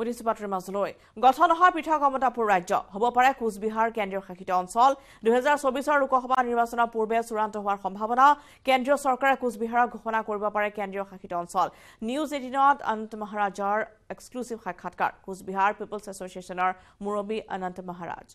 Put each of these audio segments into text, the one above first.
উদিছো বাতৰিৰ মাজলৈ। গঠন নহয় পৃথক কমতাপুৰ ৰাজ্য। হ'ব পাৰে কোচবিহাৰ কেন্দ্ৰীয় শাসিত অঞ্চল। দুহেজাৰ চৌবিছৰ লোকসভা নিৰ্বাচনৰ পূৰ্বে চূড়ান্ত হোৱাৰ সম্ভাৱনা। কেন্দ্ৰীয় চৰকাৰে কোচবিহাৰক ঘোষণা কৰিব পাৰে কেন্দ্ৰীয় শাসিত অঞ্চল। নিউজ এইটিনত অনন্ত মহাৰাজৰ এক্সক্লুচিভ সাক্ষাৎকাৰ। কোচবিহাৰ পিপলছ এছ'চিয়েশ্যনৰ মুৰব্বী অনন্ত মহাৰাজ।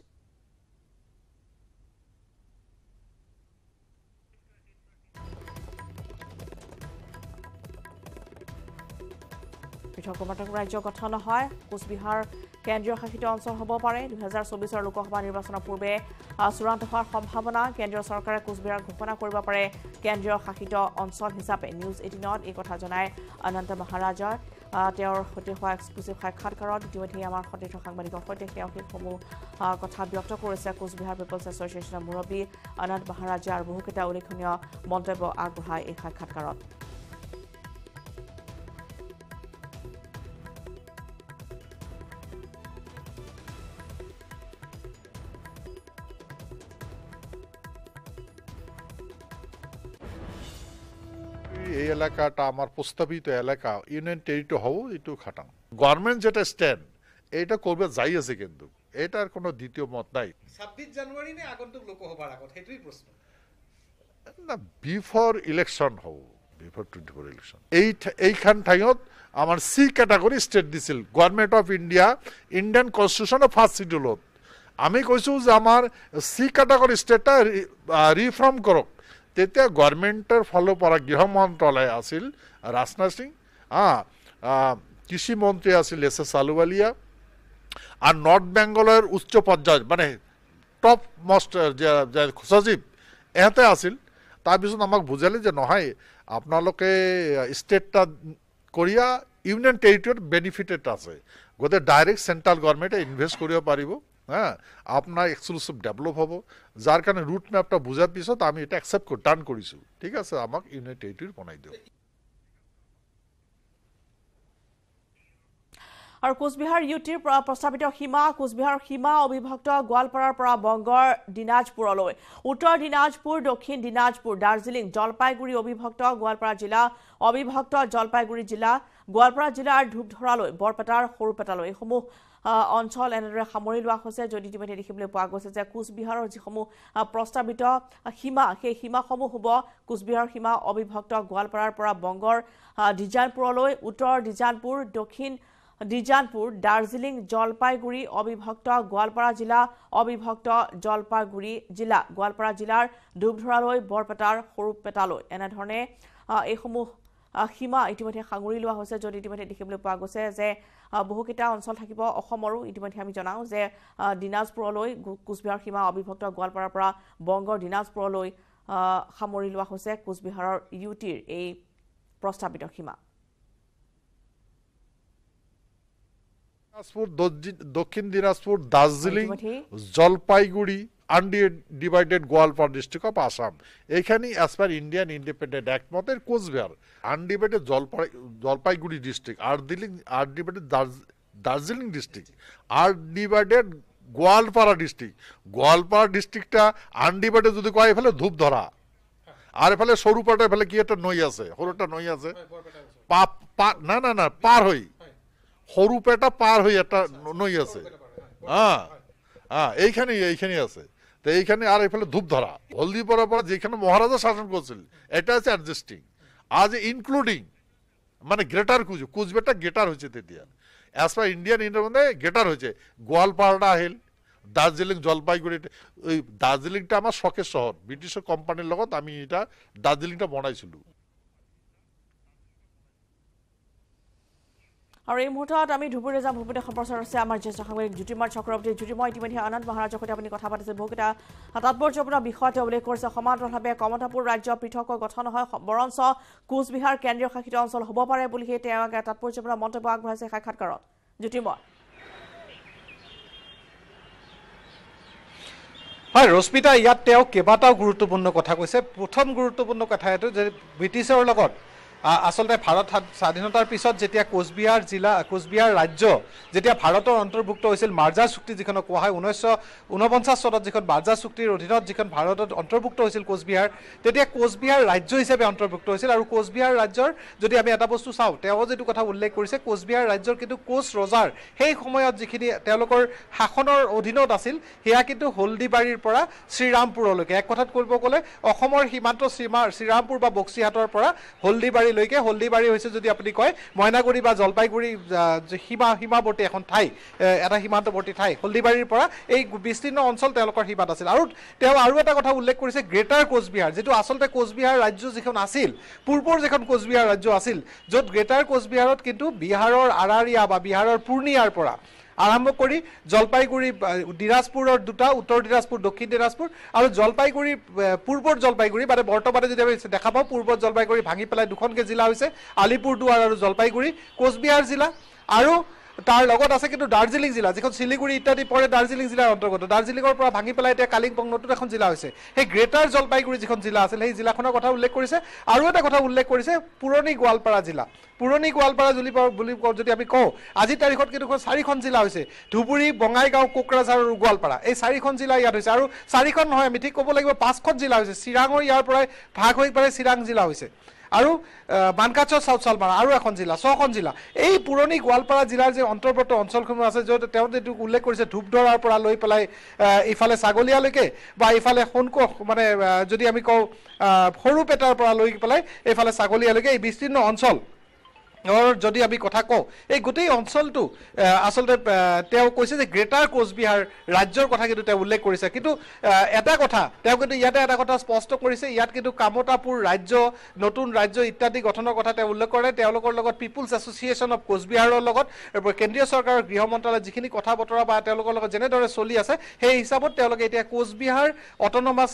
কৰ্ণাটক ৰাজ্য গঠন নহয় কোচবিহাৰ কেন্দ্ৰীয় শাসিত অঞ্চল হ'ব পাৰে। দুহেজাৰ চৌবিছৰ লোকসভা নিৰ্বাচনৰ পূৰ্বে চূড়ান্ত হোৱাৰ সম্ভাৱনা কেন্দ্ৰীয় চৰকাৰে কোচবিহাৰ ঘোষণা কৰিব পাৰে কেন্দ্ৰীয় শাসিত অঞ্চল হিচাপে। নিউজ এইটিনত এই কথা জনাই অনন্ত মহাৰাজৰ তেওঁৰ সৈতে হোৱা এক্সক্লুচিভ সাক্ষাৎকাৰত ইতিমধ্যে আমাৰ সতীৰ্থ সাংবাদিকৰ সৈতে তেওঁ সেইসমূহ কথা ব্যক্ত কৰিছে কোচবিহাৰ পিপলছ এছ'চিয়েশ্যনৰ মুৰব্বী অনন্ত মহাৰাজে আৰু বহুকেইটা উল্লেখনীয় মন্তব্য আগবঢ়ায় এই সাক্ষাৎকাৰত। এলাকাটা আমার প্রস্তাবিত এলাকা ইউনিয়ন টেরিটরি হব একটু খাটাম গভর্নমেন্ট যেটা স্ট্যান্ড এটা করবে যাই আছে কিন্তু। এটার কোনো দ্বিতীয় মত নাই। ছাব্বিছ জানুৱাৰী নে আগন্তুক লোকসভাৰ আগত সেইটোৱেই প্ৰশ্ন না বিফোর ইলেকশন হব বিফোর টুয়েন্টি ফোর ইলেকশন এই ঠা- এইখান ঠাইত আমার সি ক্যাটাগরি স্টেট দিছিল গভর্নমেন্ট অফ ইন্ডিয়া ইন্ডিয়ান কনস্টিটিউশনের ফার্স্ট শিডিউলত আমি কৈছো যে আমার সি ক্যাটাগরি স্টেটটা রিফর্ম করক তেতিয়া গভৰ্নমেন্টেৰ ফালৰ পৰা গৃহ মন্ত্ৰালয় আছিল ৰাজনাথ সিং কৃষি মন্ত্ৰী আছিল এছ এছ আলুৱালিয়া আৰ নৰ্থ বেঙ্গলেৰ উচ্চ পৰ্যায় মানে টপ মষ্ট সচিব এহেঁতে আছিল। তাৰপিছত আমাক বুজালে যে নহয় আপোনালোকে ষ্টেটটা কৰিয়া ইউনিয়ন টেৰিটৰিত বেনিফিটেড আছে। গতিকে ডাইৰেক্ট চেণ্ট্ৰেল গভৰ্ণমেণ্টে ইনভেষ্ট কৰিব পাৰিব। হা আপোনাৰ এক্সক্লুচিভ ডেভেলপ হ'ব যাৰ কাৰণে ৰুট মেপটা বুজাৰ পিছত আমি এটা একচেপ্ট ডান কৰিছোঁ। ঠিক আছে আমাক ইউনিয়ন টেৰিটৰি বনাই দিয়ক। আৰু কোচবিহাৰ ইউটিৰ প্ৰ- প্ৰস্তাৱিত সীমা কোচবিহাৰৰ সীমা অবিভক্ত গোৱালপাৰাৰ পৰা বংগৰ দিনাজপুৰলৈ। উত্তৰ দিনাজপুৰ দক্ষিণ দিনাজপুৰ দাৰ্জিলিং জলপাইগুৰি অবিভক্ত গোৱালপাৰা জিলা অবিভক্ত জলপাইগুৰি জিলা গোৱালপাৰা জিলাৰ ধূপধৰালৈ বৰপেটাৰ সৰুপেটালৈ। এইসমূহ অঞ্চল এনেদৰে সামৰি লোৱা হৈছে। যদি ইতিমধ্যে দেখিবলৈ পোৱা গৈছে যে কোচবিহাৰৰ যিসমূহ প্ৰস্তাৱিত সীমা সেই সীমাসমূহ হ'ব কোচবিহাৰৰ সীমা অবিভক্ত গোৱালপাৰাৰ পৰা বংগৰ আহ, দিজানপুৰলৈ উত্তৰ দিজানপুৰ দক্ষিণ দিজানপুৰ দাৰ্জিলিং জলপাইগুৰি অবিভক্ত গোৱালপাৰা জিলা অবিভক্ত জলপাইগুৰি জিলা। গোৱালপাৰা জিলাৰ ধূপধৰালৈ বৰপেটাৰ সৰুপেটালৈ। এনেধৰণে এইসমূহ সীমা ইতিমধ্যে সাঙুৰি লোৱা হৈছে যদি ইতিমধ্যে দেখিবলৈ পোৱা গৈছে যে বহুকেইটা অঞ্চল থাকিব। অসমৰো ইতিমধ্যে আমি জনাওঁ যে দিনাজপুৰলৈ কোচবিহাৰ সীমা অবিভক্ত গোৱালপাৰাৰ পৰা বংগৰ দিনাজপুৰলৈ সামৰি লোৱা হৈছে কোচবিহাৰৰ ইউ টিৰ এই প্ৰস্তাৱিত সীমা। দিনাজপুৰ দজ্জি- দক্ষিণ দিনাজপুৰ দাৰ্জিলিং ইতিমধ্যেই Jalpaiguri undivided Goalpara district of Assam. এইখানি as per Indian independent act মতে Coochbehar undivided Jalpai Jalpaiguri district আনডিলিং undivided Darjeeling district undivided Goalpara district. Goalpara ডিস্ট্রিক্টটা undivided যদি কয় এফালে ধূপ ধরা আর এফালে সরুপাটা এফালে কি একটা নই আছে? সরু একটা নই আছে? পা- না না না পার হই। সৰু পেটা পাৰ হৈ এটা ন- নৈ আছে। হ্যাঁ হ্যাঁ এইখানেই এইখানেই আছে। তো এইখানে আর এইফালে ধূপ ধরা। হলদিপাড়ার পর যেখানে মহারাজা শাসন করছিল এটা আছে অ্যাডজাস্টিং আজ ইনক্লুডিং মানে গ্রেটার কুচ কুচবেটা গেটার হয়েছে তেতিয়া অ্যাজ পার ইন্ডিয়ান ইন্ডিয়ার মধ্যে গেটার হয়েছে। গোয়ালপাড়া আহিল দার্জিলিং জলপাইগুড়ি, ওই দার্জিলিংটা আমার শখের শহর। ব্রিটিশের কোম্পানির লগত আমি এটা দার্জিলিংটা বনাইছিলো। আৰু এই মুহূৰ্তত আমি ধুবুৰী যাম ভূপেন সম্প্ৰচাৰ আছে আমাৰ জ্যেষ্ঠ সাংবাদিক জ্যোতিৰ্ময় চক্ৰৱৰ্তী। জ্যোতিৰ্ময় ইতিমধ্যে আনন্দ মহাৰাজৰ সৈতে আপুনি কথা পাতিছে। বহুকেইটা তাৎপৰ্যপূৰ্ণ বিষয় তেওঁ উল্লেখ কৰিছে। সমান্তৰালভাৱে কমতাপুৰ ৰাজ্য পৃথকৈ গঠন নহয় বৰঞ্চ কোচবিহাৰ কেন্দ্ৰীয় শাসিত অঞ্চল হ'ব পাৰে বুলি সেই তেওঁ তাৎপৰ্যপূৰ্ণ মন্তব্য আগবঢ়াইছে সাক্ষাৎকাৰত। জ্যোতিৰ্ময় হয় ৰশ্মিতা ইয়াত তেওঁ কেইবাটাও গুৰুত্বপূৰ্ণ কথা কৈছে। প্ৰথম গুৰুত্বপূৰ্ণ কথা এইটো যে ব্ৰিটিছৰ লগত আচলতে ভাৰত স্বা- স্বাধীনতাৰ পিছত যেতিয়া কোচবিহাৰ জিলা কোচবিহাৰ ৰাজ্য যেতিয়া ভাৰতৰ অন্তৰ্ভুক্ত হৈছিল মাৰ্জাৰ চুক্তি যিখনক কোৱা হয় ঊনৈছশ ঊনপঞ্চাছ চনত যিখন মাৰ্জাৰ চুক্তিৰ অধীনত যিখন ভাৰতত অন্তৰ্ভুক্ত হৈছিল কোচবিহাৰ তেতিয়া কোচবিহাৰ ৰাজ্য হিচাপে অন্তৰ্ভুক্ত হৈছিল আৰু কোচবিহাৰ ৰাজ্যৰ যদি আমি এটা বস্তু চাওঁ তেওঁ যিটো কথা উল্লেখ কৰিছে কোচবিহাৰ ৰাজ্যৰ কিন্তু কোচ ৰজাৰ সেই সময়ত যিখিনি তেওঁলোকৰ শাসনৰ অধীনত আছিল সেয়া কিন্তু হলদিবাৰীৰ পৰা শ্ৰীৰামপুৰলৈকে। এক কথাত কৰিব গ'লে অসমৰ সীমান্ত সীমা শ্ৰীৰামপুৰ বা বক্সিহাটৰ পৰা হলদিবাৰীলৈকে হলদিবাৰী হৈছে যদি আপুনি কয় মইনাগুৰি বা যি সীমা সীমাৱৰ্তী এখন ঠাই এটা সীমান্তৱৰ্তী ঠাই হলদিবাৰীৰ পৰা এই বিস্তীৰ্ণ অঞ্চল তেওঁলোকৰ সীমাত আছিল। আৰু তেওঁ আৰু এটা কথা উল্লেখ কৰিছে গ্ৰেটাৰ কোচবিহাৰ যিটো আচলতে কোচবিহাৰ ৰাজ্য যিখন আছিল পূৰ্বৰ যিখন কোচবিহাৰ ৰাজ্য আছিল য'ত গ্ৰেটাৰ কোচবিহাৰত কিন্তু বিহাৰৰ আৰাৰিয়া বা বিহাৰৰ পূৰ্ণিয়াৰ পৰা আৰম্ভ কৰি জলপাইগুৰি আহ, দিনাজপুৰৰ দুটা উত্তৰ দিনাজপুৰ দক্ষিণ দিনাজপুৰ আৰু জলপাইগুৰি পূৰ্বৰ জলপাইগুৰি মানে বৰ্তমানে যদি আমি দেখা পাওঁ পূৰ্বৰ জলপাইগুৰি ভাঙি পেলাই দুখনকৈ জিলা হৈছে আলিপুৰদুৱাৰ আৰু জলপাইগুৰি কোচবিহাৰ জিলা আৰু তাৰ লগত আছে কিন্তু দাৰ্জিলিং জিলা যিখন শিলিগুৰি ইত্যাদি পৰে দাৰ্জিলিং জিলাৰ অন্তৰ্গত। দাৰ্জিলিঙৰ পৰা ভাঙি পেলাই এতিয়া কালিম্পং নতুন এখন জিলা হৈছে। সেই গ্ৰেটাৰ জলপাইগুৰি যিখন জিলা আছিল সেই জিলাখনৰ কথা উল্লেখ কৰিছে। আৰু এটা কথা উল্লেখ কৰিছে পুৰণি গোৱালপাৰা জিলা। পুৰণি গোৱালপাৰা ক- বুলি যদি আমি কওঁ আজিৰ তাৰিখত কিন্তু চাৰিখন জিলা হৈছে? ধুবুৰী বঙাইগাঁও কোকৰাঝাৰ আৰু গোৱালপাৰা। এই চাৰিখন জিলা ইয়াত হৈছে। আৰু চাৰিখন নহয় আমি ঠিক ক'ব লাগিব পাঁচখন জিলা হৈছে। চিৰাঙৰ ইয়াৰ পৰাই ভাগ হৈ পেলাই চিৰাং জিলা হৈছে। আৰু মানকাচৰ চাউথ চালমাৰা আৰু এখন জিলা ছখন জিলা। এই পুৰণি গোৱালপাৰা জিলাৰ যে অন্তৰ্গত অঞ্চলসমূহ আছে য'ত তেওঁ যিটো উল্লেখ কৰিছে ধূপধৰাৰ পৰা লৈ পেলাই ইফালে ছাগলীয়ালৈকে বা ইফালে সোণকোষ মানে যদি আমি কওঁ আহ, সৰুপেটাৰ পৰা লৈ পেলাই এইফালে ছাগলীয়ালৈকে এই বিস্তীৰ্ণ অঞ্চল যদি আমি কথা কওঁ এই গোটেই অঞ্চলটো আচলতে তেওঁ কৈছে যে গ্ৰেটাৰ কোচবিহাৰ ৰাজ্যৰ কথা কিন্তু তেওঁ উল্লেখ কৰিছে। কিন্তু এটা কথা তেওঁ কিন্তু ইয়াতে এটা কথা স্পষ্ট কৰিছে ইয়াত কিন্তু কামতাপুৰ ৰাজ্য নতুন ৰাজ্য ইত্যাদি গঠনৰ কথা তেওঁ উল্লেখ কৰে। তেওঁলোকৰ লগত পিপুলছ এছ'চিয়েশ্যন অফ কোচবিহাৰৰ লগত কেন্দ্ৰীয় চৰকাৰৰ গৃহ মন্ত্ৰালয়ত যিখিনি কথা বতৰা বা তেওঁলোকৰ লগত যেনেদৰে চলি আছে সেই হিচাপত তেওঁলোকে এতিয়া কোচবিহাৰ অট'নমাছ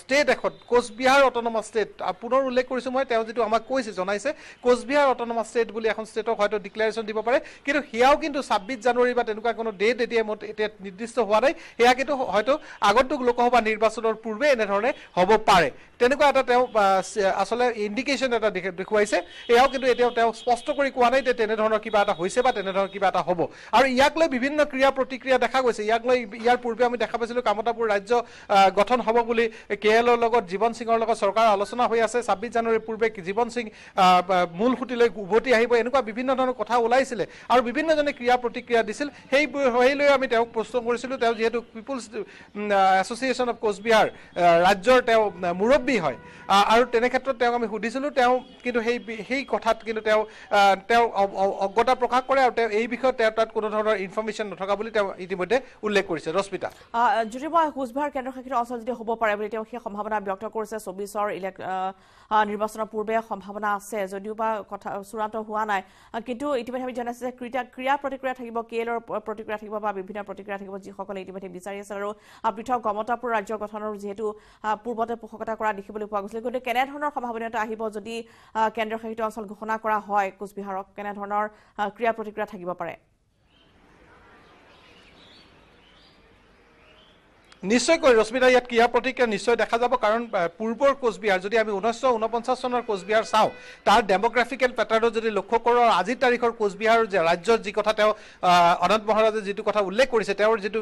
ষ্টেট এখন কোচবিহাৰ অট'নমাছ ষ্টেট পুনৰ উল্লেখ কৰিছোঁ মই তেওঁ যিটো আমাক কৈছে জনাইছে কোচবিহাৰ অট'নমাছ ষ্টেট বুলি এখন ষ্টেটক হয়তো ডিক্লেৰেশ্যন দিব পাৰে। কিন্তু সেয়াও কিন্তু ছাব্বিছ জানুৱাৰী বা তেনেকুৱা কোনো ডেট এতিয়া মত- এতিয়া নিৰ্দিষ্ট হোৱা নাই। সেয়া কিন্তু হয়তো আগন্তুক লোকসভা নিৰ্বাচনৰ পূৰ্বে এনেধৰণে হ'ব পাৰে। তেনেকুৱা এটা তেওঁ আহ, আচলতে ইণ্ডিকেশ্যন এটা দেখে- দেখুৱাইছে। এয়াও কিন্তু এতিয়াও তেওঁ স্পষ্ট কৰি কোৱা নাই যে তেনেধৰণৰ কিবা এটা হৈছে বা তেনেধৰণৰ কিবা এটা হ'ব। আৰু ইয়াক লৈ বিভিন্ন ক্ৰিয়া প্ৰতিক্ৰিয়া দেখা গৈছে। ইয়াক লৈ ইয়াৰ পূৰ্বে আমি দেখা পাইছিলোঁ কামতাপুৰ ৰাজ্য আহ, গঠন হ'ব বুলি কে এলৰ লগত জীৱন সিঙৰ লগত চৰকাৰৰ আলোচনা হৈ আছে। ছাব্বিছ জানুৱাৰীৰ পূৰ্বে জীৱন সিং আহ, মূল সুঁতিলৈ উভতি আহিব এনেকুৱা বিভিন্ন ধৰণৰ কথা ওলাইছিলে আৰু বিভিন্নজনে ক্ৰিয়া প্ৰতিক্ৰিয়া দিছিল। সেই সেই লৈ আমি তেওঁক প্ৰশ্ন কৰিছিলোঁ। তেওঁ যিহেতু পিপুলছ এছ'চিয়েশ্যন অফ কোচবিহাৰ ৰাজ্যৰ তেওঁ মুৰব্বী হয়। আৰু তেনে ক্ষেত্ৰত তেওঁক আমি সুধিছিলোঁ। তেওঁ কিন্তু সেই সেই কথাত কিন্তু তেওঁ তেওঁ অজ্ঞতা প্ৰকাশ কৰে আৰু তেওঁ এই বিষয়ত তেওঁৰ তাত কোনো ধৰণৰ ইনফৰ্মেশ্যন নথকা বুলি তেওঁ ইতিমধ্যে উল্লেখ কৰিছে। ৰশ্মিতা। জ্যোতিৰ্ময় কোচবিহাৰ কেন্দ্ৰশাসিত অঞ্চল যদি হ'ব পাৰে বুলি তেওঁ সেই সম্ভাৱনা ব্যক্ত কৰিছে চৌবিছৰ ইলেক আহ, আহ, নিৰ্বাচনৰ পূৰ্বে সম্ভাৱনা আছে। যদিও বা কথা চূড়ান্ত হোৱা নাই। কিন্তু ইতিমধ্যে আমি জনাইছোঁ যে ক্ৰীড়া ক্ৰীড়া প্ৰতিক্ৰিয়া থাকিব কে এলৰ প্ৰতিক্ৰিয়া থাকিব বা বিভিন্ন প্ৰতিক্ৰিয়া থাকিব যিসকলে ইতিমধ্যে বিচাৰি আছে আৰু পৃথক গমতাপুৰ ৰাজ্য গঠনৰ যিহেতু পূৰ্বতে পোষকতা কৰা দেখিবলৈ পোৱা গৈছিল। গতিকে কেনেধৰণৰ সম্ভাৱনীয়তা আহিব যদি আহ, কেন্দ্ৰশাসিত অঞ্চল ঘোষণা কৰা হয় কোচবিহাৰক কেনেধৰণৰ ক্ৰিয়া প্ৰতিক্ৰিয়া থাকিব পাৰে? নিশ্চয়কৈ ৰশ্মিতা ইয়াত ক্ৰিয়া প্ৰতিক্ৰিয়া? নিশ্চয় দেখা যাব কাৰণ পূৰ্বৰ কোচবিহাৰ যদি আমি ঊনৈছশ ঊনপঞ্চাছ চনৰ কোচবিহাৰ চাওঁ তাৰ ডেম'গ্ৰাফিকেল পেটাৰ্ণত যদি লক্ষ্য কৰোঁ আৰু আজিৰ তাৰিখৰ কোচবিহাৰ যে ৰাজ্যৰ যি কথা তেওঁ অনন্ত মহাৰাজে যিটো কথা উল্লেখ কৰিছে তেওঁৰ যিটো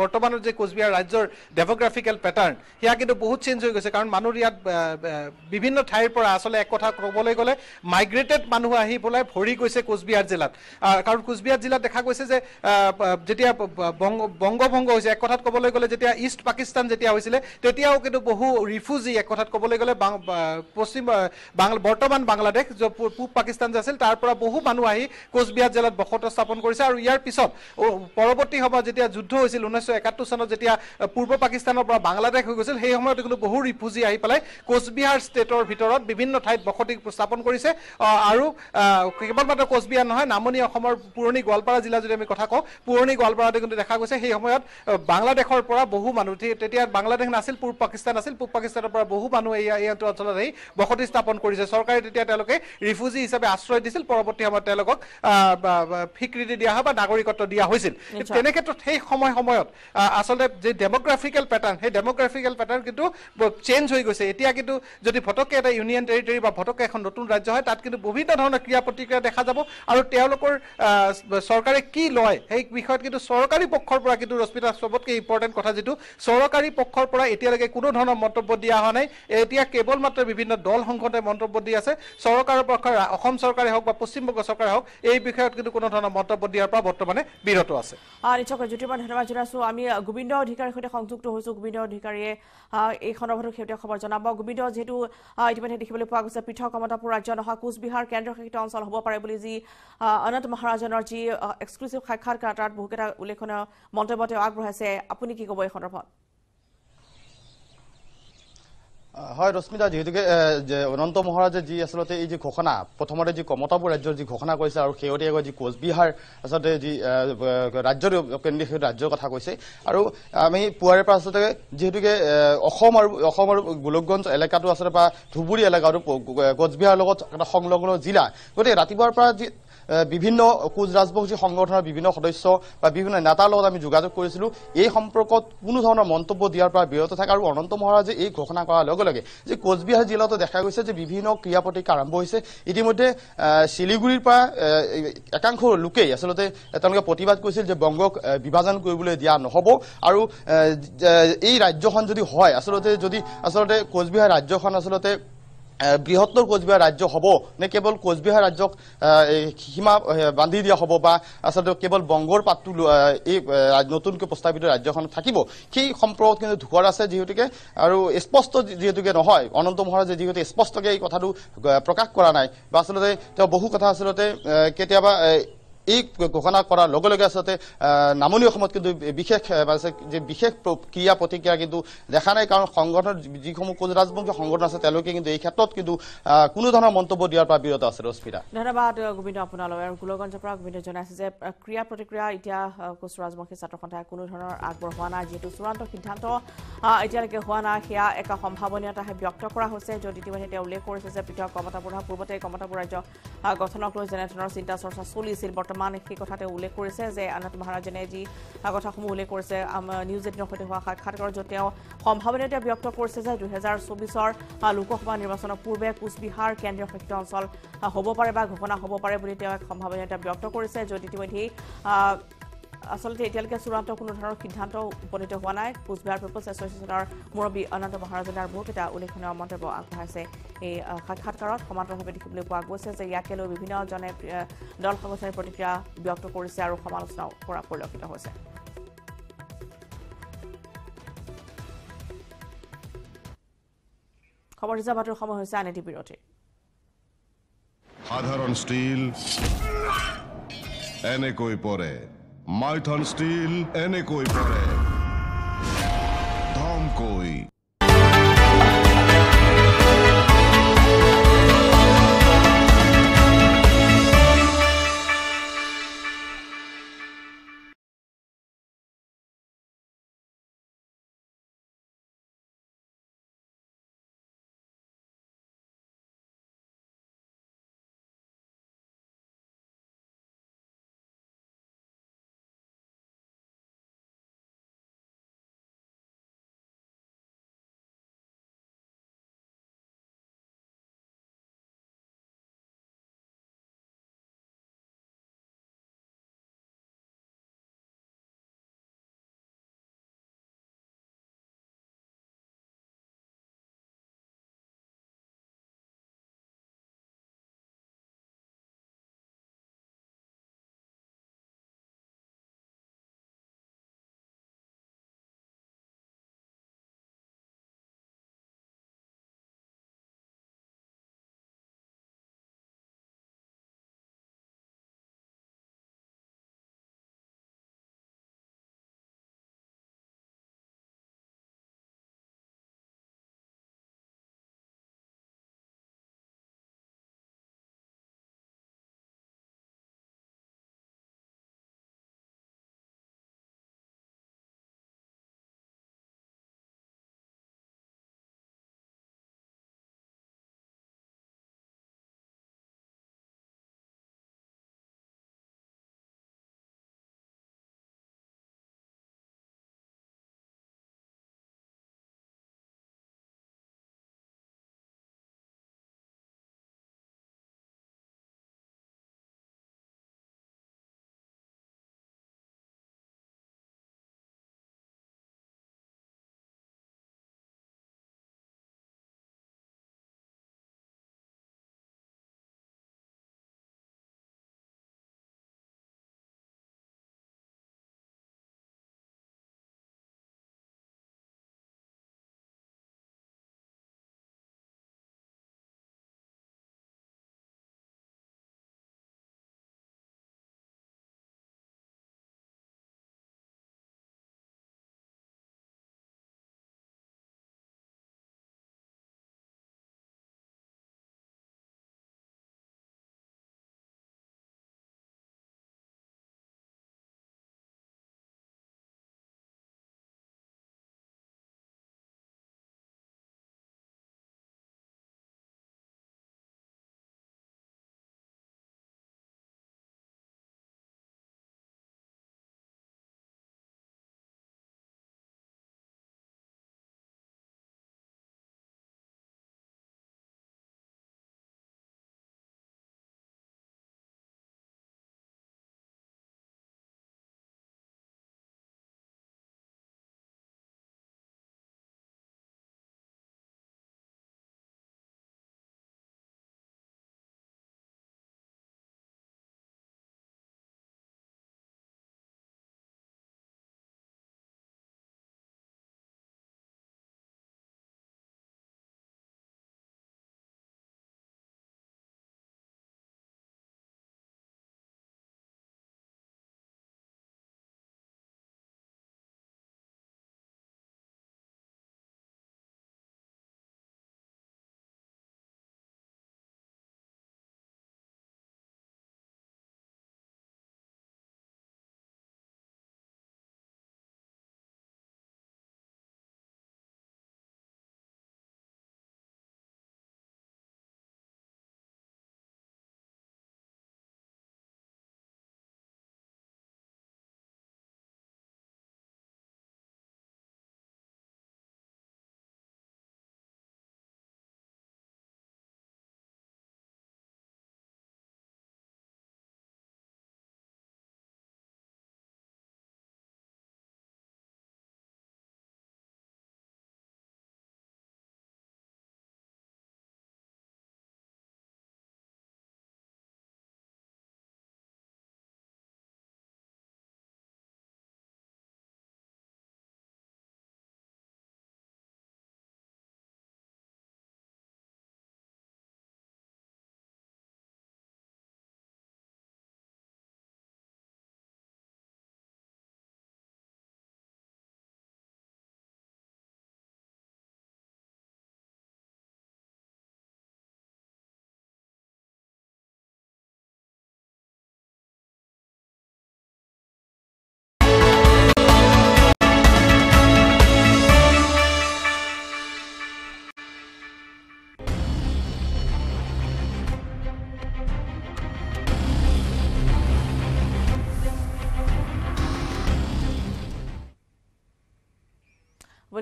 বৰ্তমানৰ যে কোচবিহাৰ ৰাজ্যৰ ডেম'গ্ৰাফিকেল পেটাৰ্ণ সেয়া কিন্তু বহুত চেঞ্জ হৈ গৈছে কাৰণ মানুহ ইয়াত বিভিন্ন ঠাইৰ পৰা আচলতে এক কথা ক'বলৈ গ'লে মাইগ্ৰেটেড মানুহ আহি পেলাই ভৰি গৈছে কোচবিহাৰ জিলাত। কাৰণ কোচবিহাৰ জিলাত দেখা গৈছে যে যেতিয়া বংগ বংগভংগ হৈছে এক কথাত ক'বলৈ গ'লে যেতিয়া ইষ্ট পাকিস্তান যেতিয়া হৈছিলে তেতিয়াও কিন্তু বহু ৰিফিউজি এক কথাত ক'বলৈ গ'লে পশ্চিম বৰ্তমান বাংলাদেশ পূব পাকিস্তান যে আছিল তাৰ পৰা বহু মানুহ আহি কোচবিহাৰ জিলাত বসতি স্থাপন কৰিছে আৰু ইয়াৰ পিছত পৰৱৰ্তী সময়ত যেতিয়া যুদ্ধ হৈছিল ঊনৈছশ একাত্তৰ চনত যেতিয়া পূৰ্ব পাকিস্তানৰ পৰা বাংলাদেশ হৈ গৈছিল সেই সময়ত কিন্তু বহু ৰিফিউজি আহি পেলাই কোচবিহাৰ ষ্টেটৰ ভিতৰত বিভিন্ন ঠাইত বসতি স্থাপন কৰিছে। আৰু কেৱল মাত্ৰ কোচবিহাৰ নহয় নামনি অসমৰ পুৰণি গোৱালপাৰা জিলা যদি আমি কথা কওঁ পুৰণি গোৱালপাৰাতে কিন্তু দেখা গৈছে সেই সময়ত বাংলাদেশৰ পৰা বহু মানুহ। তেতিয়া বাংলাদেশ নাছিল পূব পাকিস্তান আছিল। পূব পাকিস্তানৰ পৰা বহু মানুহ এই এই অঞ্চলত আহি বসতি স্থাপন কৰিছে। চৰকাৰে তেতিয়া তেওঁলোকে ৰিফিউজি হিচাপে আশ্ৰয় দিছিল। পৰৱৰ্তী সময়ত তেওঁলোকক স্বীকৃতি দিয়া হয় বা নাগৰিকত্ব দিয়া হৈছিল। নিশ্চয়। তেনে ক্ষেত্ৰত সেই সময় সময়ত আচলতে যে ডেম'গ্ৰাফিকেল পেটাৰ্ণ সেই ডেম'গ্ৰাফিকেল পেটাৰ্ণ কিন্তু চেঞ্জ হৈ গৈছে। এতিয়া কিন্তু যদি ফটককৈ এটা ইউনিয়ন টেৰিটৰী বা ফটককৈ এখন নতুন ৰাজ্য হয় তাত কিন্তু বিভিন্ন ধৰণৰ ক্ৰিয়া প্ৰতিক্ৰিয়া দেখা যাব। আৰু তেওঁলোকৰ চৰকাৰে কি লয় সেই বিষয়ত কিন্তু চৰকাৰী পক্ষৰ পৰা কিন্তু ৰশ্মিতা চবতকৈ ইম্পৰ্টেণ্ট কথা যিটো চৰকাৰী পক্ষৰ পৰা এতিয়ালৈকে কোনো ধৰণৰ মন্তব্য দিয়া হোৱা নাই। এতিয়া কেৱল মাত্ৰ বিভিন্ন দল সংগঠনে মন্তব্য দি আছে। চৰকাৰৰ পক্ষৰ অসম চৰকাৰে হওক বা পশ্চিমবংগ চৰকাৰে হওক এই বিষয়ত কিন্তু কোনো ধৰণৰ মন্তব্য দিয়াৰ পৰা বৰ্তমানে বিৰত আছে। নিশ্চয়কৈ জ্যোতিৰ্ময় ধন্যবাদ জনাইছোঁ। আমি গোবিন্দ অধিকাৰীৰ সৈতে সংযুক্ত হৈছোঁ। গোবিন্দ অধিকাৰীয়ে এই সন্দৰ্ভতো শেহতীয়া খবৰ জনাব। গোবিন্দ যিহেতু ইতিমধ্যে দেখিবলৈ পোৱা গৈছে পৃথক কমতাপুৰ ৰাজ্য নহয় কোচবিহাৰ কেন্দ্ৰশাসিত অঞ্চল হ'ব পাৰে বুলি যি অনন্ত মহাৰাজনৰ যি এক্সক্লুচিভ সাক্ষাৎকাৰ তাত বহুকেইটা উল্লেখনীয় মন্তব্য তেওঁ আগবঢ়াইছে। আপুনি কি ক'ব এই সন্দৰ্ভত? হয় ৰশ্মিতা যিহেতুকে যে অনন্ত মহাৰাজে যি আচলতে এই যি ঘোষণা প্ৰথমতে যি কমতাপুৰ ৰাজ্যৰ যি ঘোষণা কৰিছে আৰু শেহতীয়াকৈ যি কোচবিহাৰ আচলতে যি ৰাজ্যৰ কেন্দ্ৰীয় ৰাজ্যৰ কথা কৈছে। আৰু আমি পুৱাৰে পৰা যিহেতুকে এ, অসম আৰু অসম আৰু গোলকগঞ্জ এলেকাটো আচলতে বা ধুবুৰী এলেকা আৰু কোচবিহাৰৰ লগত এটা সংলগ্ন জিলা। গতিকে ৰাতিপুৱাৰ পৰা যি বিভিন্ন কোচ ৰাজবংশী সংগঠনৰ বিভিন্ন সদস্য বা বিভিন্ন নেতাৰ লগত আমি যোগাযোগ কৰিছিলোঁ। এই সম্পৰ্কত কোনো ধৰণৰ মন্তব্য দিয়াৰ পৰা বিৰত থাকে আৰু অনন্ত মহাৰাজে এই ঘোষণা কৰাৰ লগে লগে যে কোচবিহাৰ জিলাতো দেখা গৈছে যে বিভিন্ন ক্ৰিয়া প্ৰতিক্ৰিয়া আৰম্ভ হৈছে। ইতিমধ্যে শিলিগুৰিৰ পৰা একাংশ লোকেই আচলতে তেওঁলোকে প্ৰতিবাদ কৰিছিল যে বংগক বিভাজন কৰিবলৈ দিয়া নহ'ব। আৰু এই ৰাজ্যখন যদি হয় আচলতে যদি আচলতে কোচবিহাৰ ৰাজ্যখন আচলতে বৃহত্তৰ কোচবিহাৰ ৰাজ্য হ'ব নে কেৱল কোচবিহাৰ ৰাজ্যক সীমা বান্ধি দিয়া হ'ব বা আচলতে কেৱল বংগৰ পাতটো এই নতুনকৈ প্ৰস্তাৱিত ৰাজ্যখন থাকিব? সেই সম্পৰ্কত কিন্তু ধোকৰ আছে যিহেতুকে আৰু স্পষ্ট যিহেতুকে নহয়। অনন্ত মহাৰাজে যিহেতু স্পষ্টকৈ এই কথাটো প্ৰকাশ কৰা নাই। বা আচলতে তেওঁ বহু কথা আচলতে কেতিয়াবা এই ঘোষণা কৰাৰ লগে লগে আচলতে নামনি অসমত কিন্তু বিশেষ যে বিশেষ ক্ৰিয়া প্ৰতিক্ৰিয়া কিন্তু দেখা নাই। কাৰণ সংগঠনৰ যি- যিসমূহ কোচ ৰাজবংশী সংগঠন আছে তেওঁলোকে কিন্তু এই ক্ষেত্ৰত কিন্তু কোনো ধৰণৰ মন্তব্য দিয়াৰ পৰা বিৰত আছে ৰশ্মিতা। ধন্যবাদ গোবিন্দ আপোনালৈ। আৰু গোলগঞ্জৰ পৰা গোবিন্দে জনাইছে যে ক্ৰিয়া প্ৰতিক্ৰিয়া এতিয়া কোচ ৰাজবংশী ছাত্ৰ সন্থাই কোনো ধৰণৰ আগবঢ়োৱা নাই যিহেতু চূড়ান্ত সিদ্ধান্ত এতিয়ালৈকে হোৱা নাই। সেয়া এক সম্ভাৱনীয়তাহে ব্যক্ত কৰা হৈছে য'ত ইতিমধ্যে তেওঁ উল্লেখ কৰিছে যে পৃথক নহয়, পূৰ্বতে কমতাপুৰ ৰাজ্য গঠনক লৈ যেনেধৰণৰ চিন্তা চৰ্চা চলিছিল। বৰ্তমান সেই কথা তেওঁ উল্লেখ কৰিছে যে আনন্দ মহাৰাজনে যি কথাসমূহ উল্লেখ কৰিছে নিউজ এইটিনৰ সৈতে হোৱা সাক্ষাৎকাৰত য'ত তেওঁ সম্ভাৱনীয়তা ব্যক্ত কৰিছে যে দুহেজাৰ চৌবিছৰ লোকসভা নিৰ্বাচনৰ পূৰ্বে কোচবিহাৰ কেন্দ্ৰীয় শাসিত অঞ্চল হ'ব পাৰে বা ঘোষণা হ'ব পাৰে বুলি তেওঁ এক সম্ভাৱনীয়তা ব্যক্ত কৰিছে। য'ত ইতিমধ্যেই আচলতে এতিয়ালৈকে চূড়ান্ত কোনো ধৰণৰ সিদ্ধান্ত উপনীত হোৱা নাই। কোচবিহাৰ পিপলছ এছ'চিয়েশ্যনৰ মুৰব্বী অনন্ত মহাৰাজনে আৰু বহুকেইটা উল্লেখনীয় মন্তব্য আগবঢ়াইছে। এই সাক্ষাৎকাৰত সমান্তৰালভাৱে দেখিবলৈ পোৱা গৈছে যে ইয়াকে লৈ বিভিন্নজনে দল সংগঠনে প্ৰতিক্ৰিয়া ব্যক্ত কৰিছে আৰু সমালোচনাও কৰা পৰিলক্ষিত হৈছে। সাধাৰণ ষ্টীল এনেকৈ পৰে। মাইথন ষ্টীল এনেকৈ পৰে ধমকৈ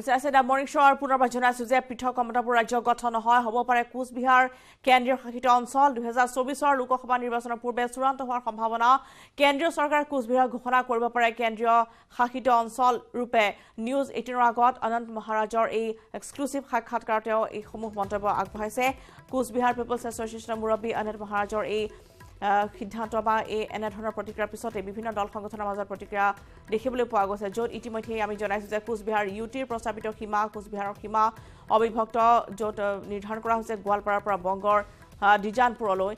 বুজিছে আছে দ্য মৰ্ণিং শ্ব' পুনৰবাৰ জনাইছো যে পৃথক কমতাপুৰ ৰাজ্য গঠন নহয় হ'ব পাৰে কোচবিহাৰ কেন্দ্ৰীয় শাসিত অঞ্চল। দুহেজাৰ চৌবিছৰ লোকসভা নিৰ্বাচনৰ পূৰ্বে চূড়ান্ত হোৱাৰ সম্ভাৱনা। কেন্দ্ৰীয় চৰকাৰে কোচবিহাৰ ঘোষণা কৰিব পাৰে কেন্দ্ৰীয় শাসিত অঞ্চল ৰূপে। নিউজ এইটিনৰ আগত অনন্ত মহাৰাজৰ এই এক্সক্লুচিভ সাক্ষাৎকাৰত তেওঁ এইসমূহ মন্তব্য আগবঢ়াইছে। কোচবিহাৰ পিপলছ এছ'চিয়েশ্যনৰ মুৰব্বী অনন্ত মহাৰাজৰ এই সিদ্ধান্ত বা এই এনেধৰণৰ প্ৰতিক্ৰিয়াৰ পিছতে বিভিন্ন দল সংগঠনৰ মাজত প্ৰতিক্ৰিয়া দেখিবলৈ পোৱা গৈছে য'ত ইতিমধ্যেই আমি জনাইছোঁ যে কোচবিহাৰ ইউ টিৰ প্ৰস্তাৱিত সীমা কোচবিহাৰৰ সীমা অবিভক্ত য'ত নিৰ্ধাৰণ কৰা হৈছে গোৱালপাৰাৰ পৰা বংগৰ দিজানপুৰলৈ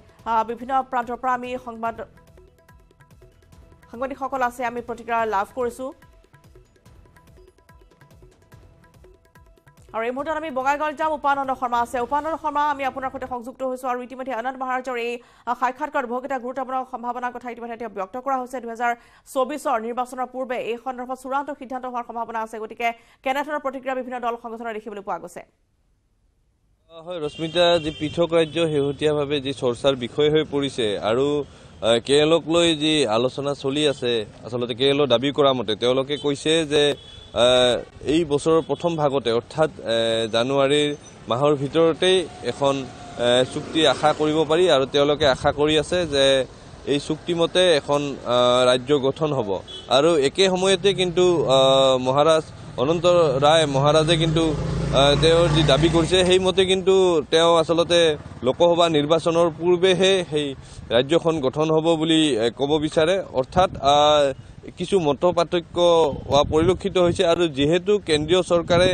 বিভিন্ন প্ৰান্তৰ পৰা আমি সংবাদ সাংবাদিকসকল আছে আমি প্ৰতিক্ৰিয়া লাভ কৰিছোঁ। আৰু এই মুহূৰ্তত আমি বঙাইগাঁৱত যাম। উপানন্দ শৰ্মা আছে। উপানন্দ শৰ্মা আমি আপোনাৰ সৈতে সংযুক্ত হৈছোঁ আৰু ইতিমধ্যে আনন্দ মহাৰাজৰ এই সাক্ষাৎকাৰত বহুকেইটা গুৰুত্বপূৰ্ণ সম্ভাৱনাৰ কথা ইতিমধ্যে তেওঁ ব্যক্ত কৰা হৈছে। দুহেজাৰ চৌবিছৰ নিৰ্বাচনৰ পূৰ্বে এই সন্দৰ্ভত চূড়ান্ত সিদ্ধান্ত হোৱাৰ সম্ভাৱনা আছে। গতিকে কেনেধৰণৰ প্ৰতিক্ৰিয়া বিভিন্ন দল সংগঠনৰ দেখিবলৈ পোৱা গৈছে? হয় ৰশ্মিতা যি পৃথক ৰাজ্য শেহতীয়াভাৱে যি চৰ্চাৰ বিষয় হৈ পৰিছে আৰু কে এলক লৈ যি আলোচনা চলি আছে আচলতে কে এলৰ দাবী কৰা মতে তেওঁলোকে কৈছে যে এই বছৰৰ প্ৰথম ভাগতে অৰ্থাৎ জানুৱাৰীৰ মাহৰ ভিতৰতেই এখন চুক্তি আশা কৰিব পাৰি আৰু তেওঁলোকে আশা কৰি আছে যে এই চুক্তিমতে এখন ৰাজ্য গঠন হ'ব। আৰু একে সময়তে কিন্তু মহাৰাজ অনন্ত ৰায় মহাৰাজে কিন্তু তেওঁৰ যি দাবী কৰিছে সেইমতে কিন্তু তেওঁ আচলতে লোকসভা নিৰ্বাচনৰ পূৰ্বেহে সেই ৰাজ্যখন গঠন হ'ব বুলি ক'ব বিচাৰে। অৰ্থাৎ কিছু মত পাৰ্থক্য হোৱা পৰিলক্ষিত হৈছে আৰু যিহেতু কেন্দ্ৰীয় চৰকাৰে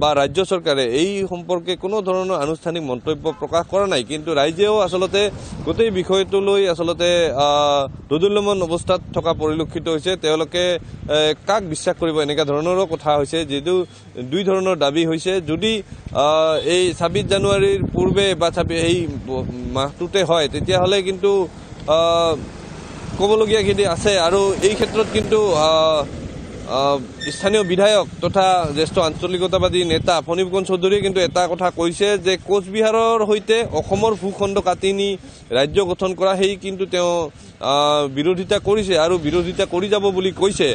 বা ৰাজ্য চৰকাৰে এই সম্পৰ্কে কোনো ধৰণৰ আনুষ্ঠানিক মন্তব্য প্ৰকাশ কৰা নাই। কিন্তু ৰাইজেও আচলতে গোটেই বিষয়টো লৈ আচলতে দোদুল্যমান অৱস্থাত থকা পৰিলক্ষিত হৈছে। তেওঁলোকে কাক বিশ্বাস কৰিব? এনেকুৱা ধৰণৰো কথা হৈছে যিটো দুই ধৰণৰ দাবী হৈছে। যদি এই ছাব্বিছ জানুৱাৰীৰ পূৰ্বে বা এই মাহটোতে হয় তেতিয়াহ'লে কিন্তু ক'বলগীয়াখিনি আছে আৰু এই ক্ষেত্ৰত কিন্তু স্থানীয় বিধায়ক তথা জ্যেষ্ঠ আঞ্চলিকতাবাদী নেতা ফণী ফুকন চৌধুৰীয়ে কিন্তু এটা কথা কৈছে যে কোচবিহাৰৰ সৈতে অসমৰ ভূখণ্ড কাটি নি ৰাজ্য গঠন কৰা সেই কিন্তু তেওঁ বিৰোধিতা কৰিছে আৰু বিৰোধিতা কৰি যাব বুলি কৈছে।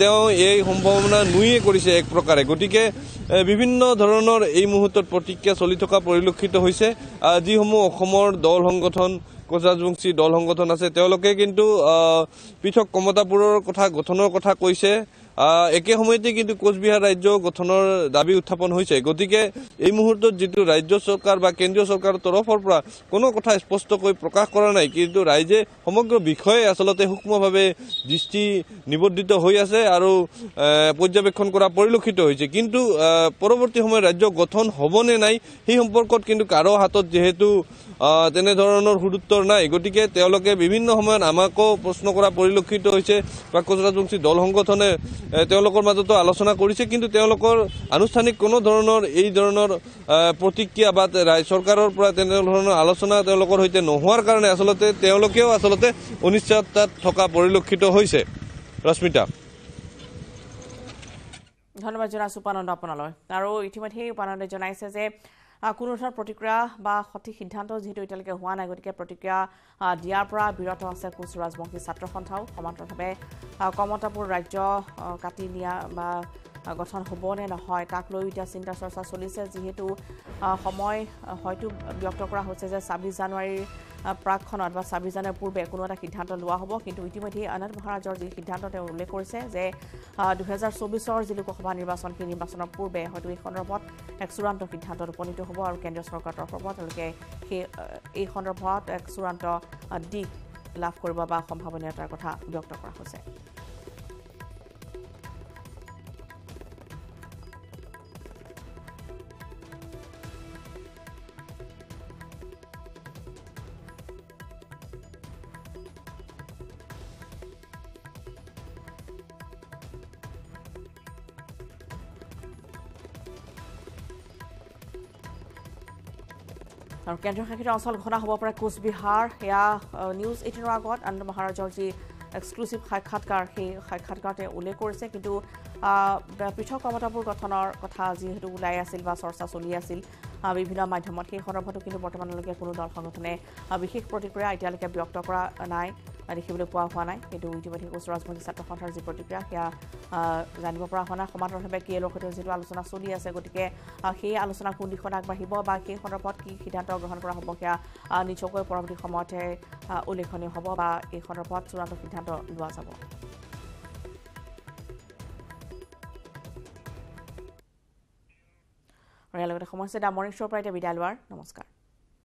তেওঁ এই সম্ভাৱনা নুয়ে কৰিছে এক প্ৰকাৰে। গতিকে বিভিন্ন ধৰণৰ এই মুহূৰ্তত প্ৰতিক্ৰিয়া চলি থকা পৰিলক্ষিত হৈছে। যিসমূহ অসমৰ দল সংগঠন কোচ ৰাজবংশী দল সংগঠন আছে তেওঁলোকে কিন্তু পৃথক কমতাপুৰৰ কথা গঠনৰ কথা কৈছে। একে সময়তে কিন্তু কোচবিহাৰ ৰাজ্য গঠনৰ দাবী উত্থাপন হৈছে। গতিকে এই মুহূৰ্তত যিটো ৰাজ্য চৰকাৰ বা কেন্দ্ৰীয় চৰকাৰৰ তৰফৰ পৰা কোনো কথা স্পষ্টকৈ প্ৰকাশ কৰা নাই কিন্তু ৰাইজে সমগ্ৰ বিষয়ে আচলতে সূক্ষ্মভাৱে দৃষ্টি নিবদ্ধিত হৈ আছে আৰু পৰ্যবেক্ষণ কৰা পৰিলক্ষিত হৈছে। কিন্তু পৰৱৰ্তী সময়ত ৰাজ্য গঠন হ'বনে নাই সেই সম্পৰ্কত কিন্তু কাৰো হাতত যিহেতু তেনেধৰণৰ সুদুত্তৰ নাই। গতিকে তেওঁলোকে বিভিন্ন সময়ত আমাকো প্ৰশ্ন কৰা পৰিলক্ষিত হৈছে। বা কোচ ৰাজবংশী দল সংগঠনে তেওঁলোকৰ মাজতো আলোচনা কৰিছে। কিন্তু তেওঁলোকৰ আনুষ্ঠানিক কোনো ধৰণৰ এই ধৰণৰ প্ৰতিক্ৰিয়া বা ৰাই- চৰকাৰৰ পৰা তেনেধৰণৰ আলোচনা তেওঁলোকৰ সৈতে নোহোৱাৰ কাৰণে আচলতে তেওঁলোকেও আচলতে অনিশ্চয়তাত থকা পৰিলক্ষিত হৈছে। ৰশ্মিতা। ধন্যবাদ জনাইছোঁ উপানন্দ আপোনালৈ। আৰু ইতিমধ্যেই উপানন্দে জনাইছে যে কোনো ধৰণৰ প্ৰতিক্ৰিয়া বা সঠিক সিদ্ধান্ত যিহেতু এতিয়ালৈকে হোৱা নাই গতিকে প্ৰতিক্ৰিয়া দিয়াৰ পৰা বিৰত আছে কোচ ৰাজবংশী ছাত্ৰ সন্থাও। সমান্তৰালভাৱে কমতাপুৰ ৰাজ্য কাটি নিয়া বা গঠন হ'ব নে নহয় তাক লৈও এতিয়া চিন্তা চৰ্চা চলিছে। যিহেতু সময় হয়তো ব্যক্ত কৰা হৈছে যে ছাব্বিছ জানুৱাৰীৰ প্ৰাকখনত বা ছাব্বিছ জানুৱাৰীৰ পূৰ্বে কোনো এটা সিদ্ধান্ত লোৱা হ'ব। কিন্তু ইতিমধ্যেই আনন্দ মহাৰাজৰ যি সিদ্ধান্ত তেওঁ উল্লেখ কৰিছে যে দুহেজাৰ চৌবিছৰ যি লোকসভা নিৰ্বাচন সেই নিৰ্বাচনৰ পূৰ্বে হয়তো এই সন্দৰ্ভত এক চূড়ান্ত সিদ্ধান্তত উপনীত হ'ব আৰু কেন্দ্ৰীয় চৰকাৰৰ তৰফৰ পৰা তেওঁলোকে সেই এই সন্দৰ্ভত এক চূড়ান্ত দিশ লাভ কৰিব বা সম্ভাৱনীয়তাৰ কথা ব্যক্ত কৰা হৈছে। আৰু কেন্দ্ৰীয় শাসিত অঞ্চল ঘোষণা হ'ব পাৰে কোচবিহাৰ। সেয়া নিউজ এইটিনৰ আগত আনন্দ মহাৰাজৰ যি এক্সক্লুচিভ সাক্ষাৎকাৰ সেই সাক্ষাৎকাৰতে উল্লেখ কৰিছে। কিন্তু পৃথক কমতাপুৰ গঠনৰ কথা যিহেতু ওলাই আছিল বা চৰ্চা চলি আছিল বিভিন্ন মাধ্যমত সেই সন্দৰ্ভতো কিন্তু বৰ্তমানলৈকে কোনো দল সংগঠনে বিশেষ প্ৰতিক্ৰিয়া এতিয়ালৈকে ব্যক্ত কৰা নাই। দেখিবলৈ পোৱা হোৱা নাই। কিন্তু ইতিমধ্যে কৈছো ৰাজনৈতিক ছাত্ৰ সন্থাৰ যি প্ৰতিক্ৰিয়া সেয়া জানিব পৰা হোৱা নাই। সমান্তৰালভাৱে কে এলৰ সৈতে যিটো আলোচনা চলি আছে গতিকে সেই আলোচনা কোন দিশত আগবাঢ়িব বা সেই সন্দৰ্ভত কি সিদ্ধান্ত গ্ৰহণ কৰা হ'ব সেয়া নিশ্চয়কৈ পৰৱৰ্তী সময়তহে আহ, উল্লেখনীয় হ'ব বা এই সন্দৰ্ভত চূড়ান্ত সিদ্ধান্ত লোৱা যাব। আৰু ইয়াৰ লগতে সমস্যা শ্ব'ৰ পৰা এতিয়া বিদায় লোৱাৰ। নমস্কাৰ।